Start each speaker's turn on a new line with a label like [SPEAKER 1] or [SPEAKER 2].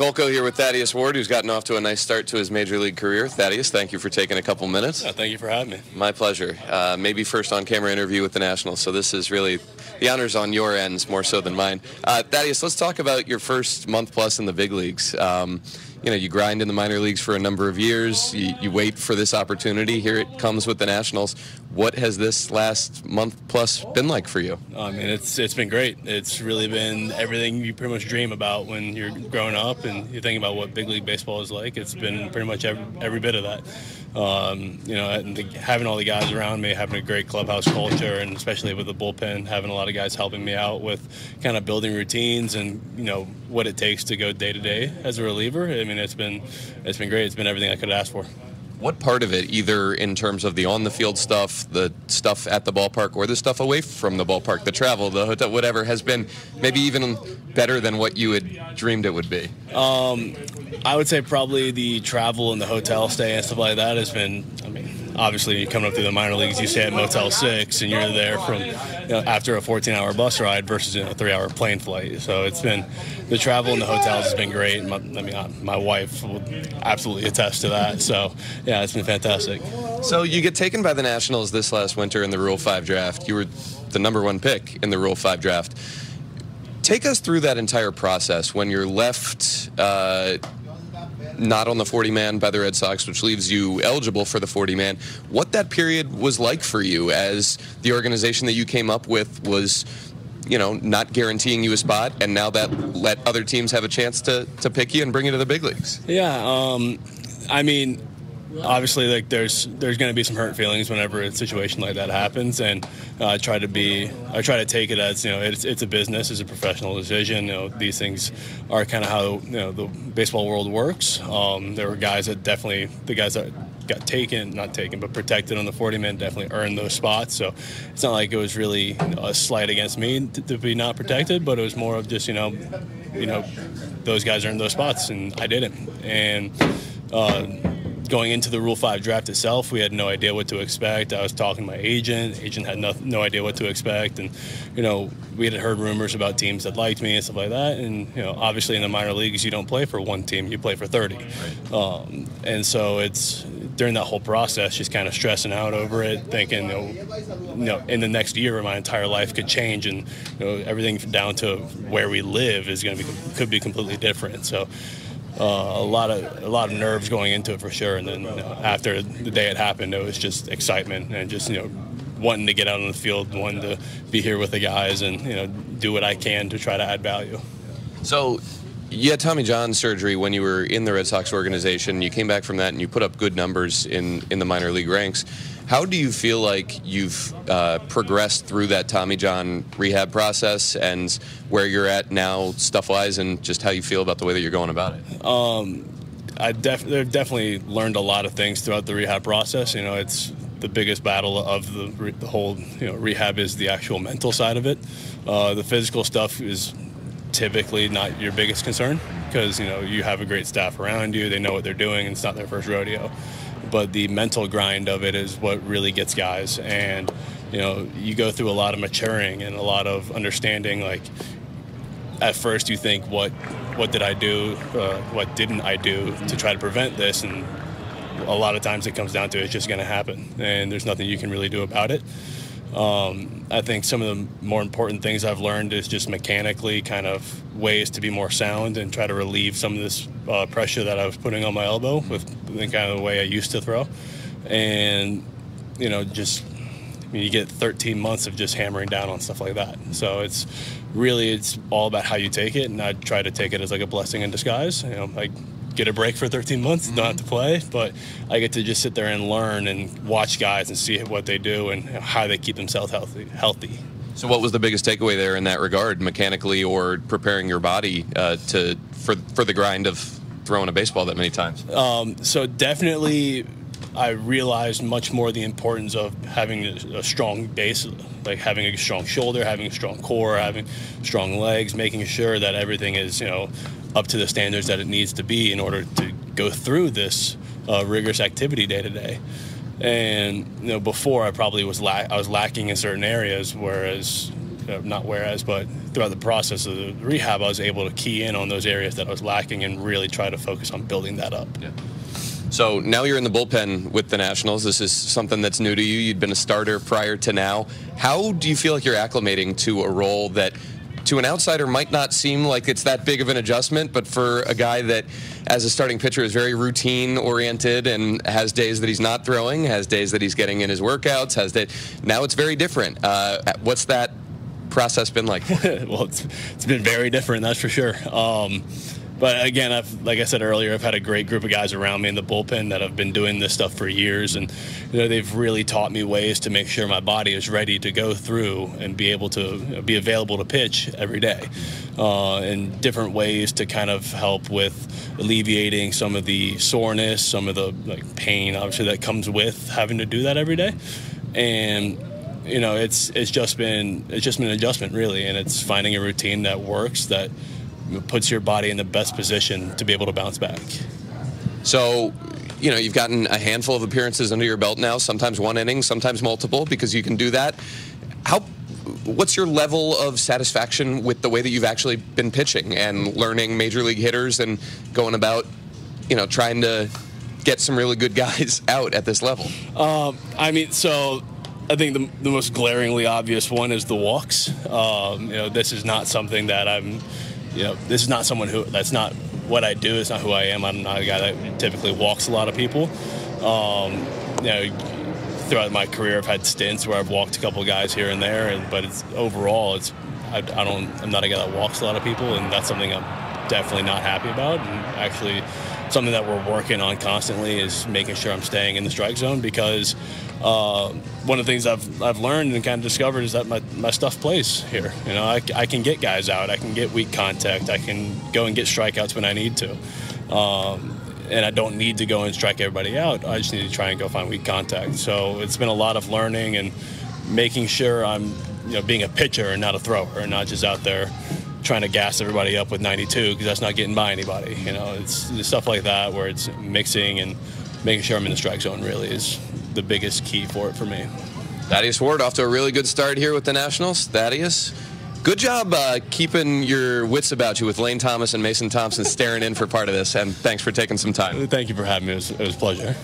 [SPEAKER 1] Kolko here with Thaddeus Ward, who's gotten off to a nice start to his major league career. Thaddeus, thank you for taking a couple minutes.
[SPEAKER 2] Yeah, thank you for having me.
[SPEAKER 1] My pleasure. Uh, maybe first on camera interview with the Nationals, so this is really the honors on your ends more so than mine. Uh, Thaddeus, let's talk about your first month plus in the big leagues. Um, you know, you grind in the minor leagues for a number of years. You, you, wait for this opportunity. Here it comes with the Nationals. What has this last month plus been like for you?
[SPEAKER 2] I mean, it's it's been great. It's really been everything you pretty much dream about when you're growing up and you think about what big league baseball is like. It's been pretty much every, every bit of that. Um, you know, the, having all the guys around me, having a great clubhouse culture, and especially with the bullpen, having a lot of guys helping me out with kind of building routines and you know what it takes to go day to day as a reliever. I mean, it's been it's been great. It's been everything I could ask for.
[SPEAKER 1] What part of it, either in terms of the on the field stuff, the stuff at the ballpark, or the stuff away from the ballpark, the travel, the hotel, whatever, has been maybe even better than what you had dreamed it would be?
[SPEAKER 2] Um, I would say probably the travel and the hotel stay and stuff like that has been. I mean, obviously coming up through the minor leagues, you stay at Motel Six, and you're there from you know, after a 14-hour bus ride versus a three-hour plane flight. So it's been the travel and the hotels has been great. My, I mean, uh, my wife will absolutely attest to that. So yeah, it's been fantastic.
[SPEAKER 1] So you get taken by the Nationals this last winter in the Rule Five draft. You were the number one pick in the Rule Five draft. Take us through that entire process when you're left. Uh, not on the 40 man by the Red Sox, which leaves you eligible for the 40 man. What that period was like for you as the organization that you came up with was you know, not guaranteeing you a spot, and now that let other teams have a chance to, to pick you and bring you to the big leagues.
[SPEAKER 2] Yeah, um, I mean, obviously like there's there's going to be some hurt feelings whenever a situation like that happens and uh, I try to be I try to take it as you know it's, it's a business it's a professional decision you know these things are kind of how you know the baseball world works. Um, there were guys that definitely the guys that got taken not taken but protected on the 40 man definitely earned those spots. So it's not like it was really a slight against me to, to be not protected but it was more of just you know you know those guys earned those spots and I didn't. And uh, going into the Rule 5 draft itself, we had no idea what to expect. I was talking to my agent. Agent had no, no idea what to expect. And, you know, we had heard rumors about teams that liked me and stuff like that. And, you know, obviously in the minor leagues, you don't play for one team, you play for 30. Um, and so it's during that whole process, just kind of stressing out over it, thinking, you know, you know, in the next year, my entire life could change and, you know, everything down to where we live is going to be, could be completely different. So, uh, a lot of a lot of nerves going into it for sure. And then you know, after the day it happened, it was just excitement and just you know wanting to get out on the field, wanting to be here with the guys, and you know do what I can to try to add value.
[SPEAKER 1] So. Had Tommy John surgery when you were in the Red Sox organization. You came back from that and you put up good numbers in, in the minor league ranks. How do you feel like you've uh, progressed through that Tommy John rehab process and where you're at now, stuff wise, and just how you feel about the way that you're going about it?
[SPEAKER 2] Um, I def- definitely learned a lot of things throughout the rehab process. You know, it's the biggest battle of the, re- the whole you know rehab is the actual mental side of it. Uh, the physical stuff is typically not your biggest concern because you know you have a great staff around you. They know what they're doing, and it's not their first rodeo but the mental grind of it is what really gets guys. And you know, you go through a lot of maturing and a lot of understanding. Like at first, you think, "What, what did I do? Uh, what didn't I do to try to prevent this?" And a lot of times, it comes down to it's just going to happen, and there's nothing you can really do about it. Um, I think some of the more important things I've learned is just mechanically kind of ways to be more sound and try to relieve some of this uh, pressure that I was putting on my elbow with the kind of the way I used to throw. And, you know, just I mean, you get 13 months of just hammering down on stuff like that. So it's really, it's all about how you take it. And I try to take it as like a blessing in disguise. You know, like get a break for 13 months, mm-hmm. don't have to play, but I get to just sit there and learn and watch guys and see what they do and how they keep themselves healthy. Healthy.
[SPEAKER 1] So, what was the biggest takeaway there in that regard, mechanically or preparing your body uh, to for for the grind of throwing a baseball that many times?
[SPEAKER 2] Um, so definitely. I realized much more the importance of having a, a strong base, like having a strong shoulder, having a strong core, having strong legs, making sure that everything is, you know, up to the standards that it needs to be in order to go through this uh, rigorous activity day to day. And you know, before I probably was la- I was lacking in certain areas, whereas uh, not whereas, but throughout the process of the rehab, I was able to key in on those areas that I was lacking and really try to focus on building that up.
[SPEAKER 1] Yeah. So now you're in the bullpen with the Nationals. This is something that's new to you. You'd been a starter prior to now. How do you feel like you're acclimating to a role that to an outsider might not seem like it's that big of an adjustment, but for a guy that, as a starting pitcher, is very routine oriented and has days that he's not throwing, has days that he's getting in his workouts, has that now it's very different. Uh, what's that process been like?
[SPEAKER 2] well, it's, it's been very different, that's for sure. Um, but again, I've, like I said earlier, I've had a great group of guys around me in the bullpen that have been doing this stuff for years, and you know, they've really taught me ways to make sure my body is ready to go through and be able to be available to pitch every day, uh, and different ways to kind of help with alleviating some of the soreness, some of the like pain, obviously that comes with having to do that every day, and you know, it's it's just been it's just been an adjustment really, and it's finding a routine that works that puts your body in the best position to be able to bounce back.
[SPEAKER 1] So, you know, you've gotten a handful of appearances under your belt now, sometimes one inning, sometimes multiple, because you can do that. How what's your level of satisfaction with the way that you've actually been pitching and learning major league hitters and going about, you know, trying to get some really good guys out at this level?
[SPEAKER 2] Um, I mean, so I think the, the, most glaringly obvious one is the walks. Um, you know, this is not something that I'm you know, this is not someone who that's not what I do. It's not who I am. I'm not a guy that typically walks a lot of people. Um, you know, throughout my career, I've had stints where I've walked a couple guys here and there, and but it's overall, it's I, I don't I'm not a guy that walks a lot of people, and that's something I'm definitely not happy about. And actually, something that we're working on constantly is making sure I'm staying in the strike zone because uh, one of the things I've, I've learned and kind of discovered is that my, my stuff plays here. You know, I, I can get guys out, I can get weak contact, I can go and get strikeouts when I need to. Um, and I don't need to go and strike everybody out. I just need to try and go find weak contact. So it's been a lot of learning and making sure I'm, you know, being a pitcher and not a thrower, and not just out there trying to gas everybody up with 92 because that's not getting by anybody. You know, it's, it's stuff like that where it's mixing and making sure I'm in the strike zone really is the biggest key for it for me.
[SPEAKER 1] Thaddeus Ward off to a really good start here with the Nationals. Thaddeus, good job uh, keeping your wits about you with Lane Thomas and Mason Thompson staring in for part of this, and thanks for taking some time.
[SPEAKER 2] Thank you for having me. It was, it was a pleasure.